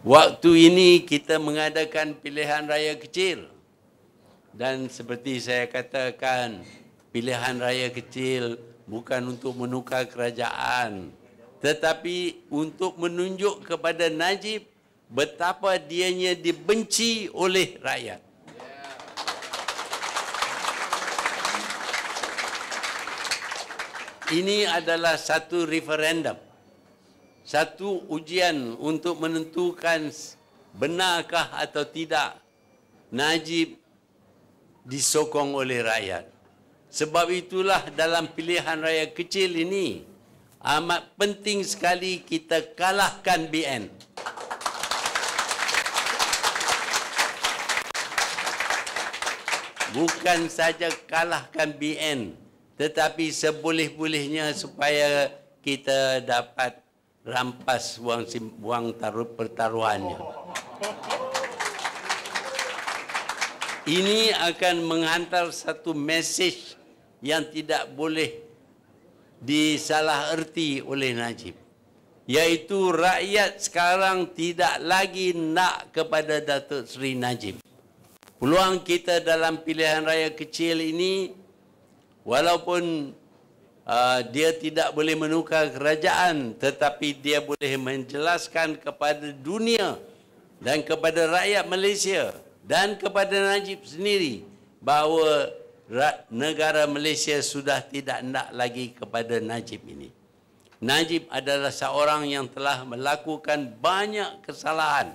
Waktu ini kita mengadakan pilihan raya kecil. Dan seperti saya katakan, pilihan raya kecil bukan untuk menukar kerajaan. Tetapi untuk menunjuk kepada Najib betapa dianya dibenci oleh rakyat. Ini adalah satu referendum. Satu ujian untuk menentukan benarkah atau tidak Najib disokong oleh rakyat. Sebab itulah dalam pilihan raya kecil ini amat penting sekali kita kalahkan BN. Bukan saja kalahkan BN, tetapi seboleh-bolehnya supaya kita dapat rampas wang wang taruh pertaruhannya. Ini akan menghantar satu mesej yang tidak boleh disalah erti oleh Najib. Yaitu rakyat sekarang tidak lagi nak kepada Datuk Seri Najib. Peluang kita dalam pilihan raya kecil ini walaupun uh, dia tidak boleh menukar kerajaan tetapi dia boleh menjelaskan kepada dunia dan kepada rakyat Malaysia dan kepada Najib sendiri bahawa negara Malaysia sudah tidak nak lagi kepada Najib ini. Najib adalah seorang yang telah melakukan banyak kesalahan